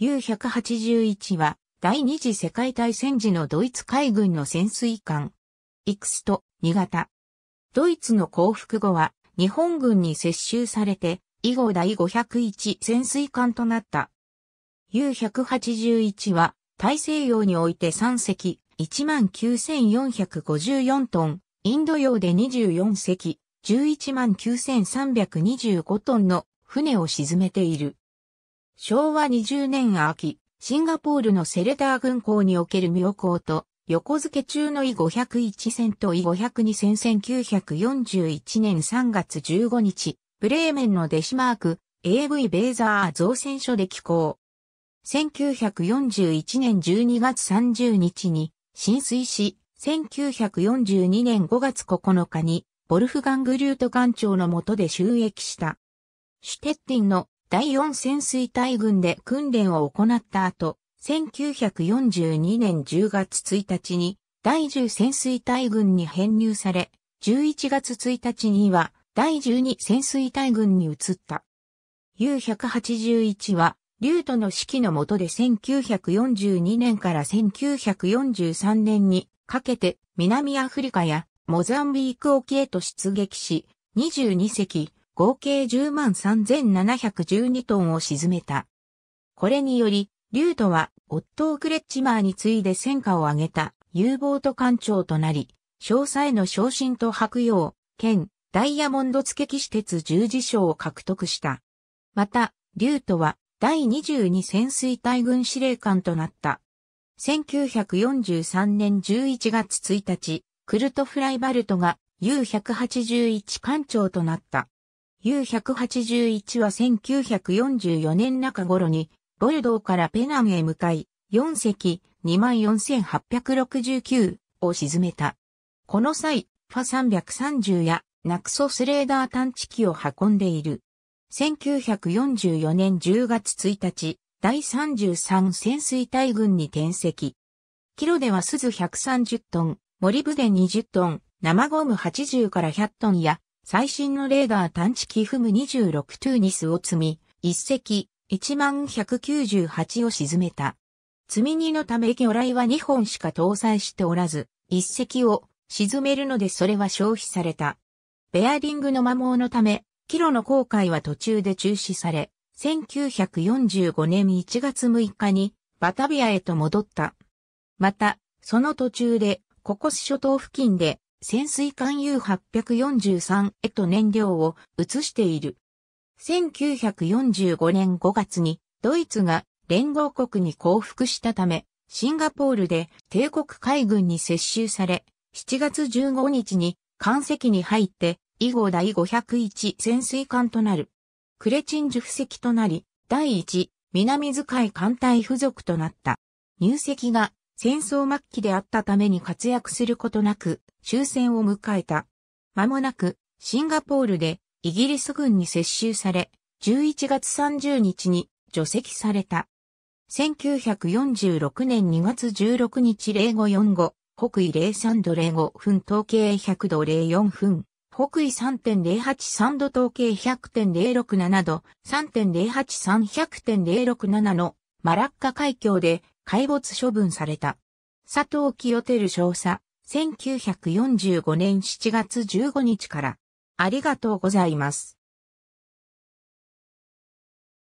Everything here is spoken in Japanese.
U-181 は第二次世界大戦時のドイツ海軍の潜水艦。イクスト、2型。ドイツの降伏後は日本軍に接収されて以後第501潜水艦となった。U-181 は大西洋において3隻19,454トン、インド洋で24隻119,325トンの船を沈めている。昭和20年秋、シンガポールのセレター軍港における妙高と横付け中の E501 戦と E502 戦1941年3月15日、ブレーメンのデシマーク AV ベーザー造船所で寄港。1941年12月30日に浸水し、1942年5月9日にボルフガングリュート艦長の下で収益した。シュテッティンの第4潜水隊軍で訓練を行った後、1942年10月1日に第10潜水隊軍に編入され、11月1日には第12潜水隊軍に移った。U181 は、リュートの指揮の下で1942年から1943年にかけて南アフリカやモザンビーク沖へと出撃し、22隻、合計10万3712トンを沈めた。これにより、リュートは、オットー・クレッチマーに次いで戦果を挙げた U ボート艦長となり、少佐への昇進と白洋、兼、ダイヤモンド付け騎士鉄十字章を獲得した。また、リュートは、第22潜水隊軍司令官となった。1943年11月1日、クルト・フライバルトが U181 艦長となった。U181 は1944年中頃に、ボルドーからペナンへ向かい、4隻24,869を沈めた。この際、ファ330やナクソスレーダー探知機を運んでいる。1944年10月1日、第33潜水隊軍に転籍。キロでは鈴130トン、モリブデ20トン、生ゴム80から100トンや最新のレーダー探知機フム26トゥーニスを積み、一隻1198を沈めた。積み荷のため魚雷は2本しか搭載しておらず、一隻を沈めるのでそれは消費された。ベアリングの摩耗のため、キロの航海は途中で中止され、1945年1月6日にバタビアへと戻った。また、その途中でココス諸島付近で潜水艦 U843 へと燃料を移している。1945年5月にドイツが連合国に降伏したため、シンガポールで帝国海軍に接収され、7月15日に艦籍に入って以後第501潜水艦となる。クレチンジュ布石となり、第1南使い艦隊付属となった。入籍が戦争末期であったために活躍することなく終戦を迎えた。間もなくシンガポールでイギリス軍に接収され、11月30日に除籍された。1946年2月16日0545、北緯03度05分統計100度04分、北緯3.083度統計100.067度、3.083-100.067のマラッカ海峡で海没処分された。佐藤清照少佐、1945年7月15日から。ありがとうございます。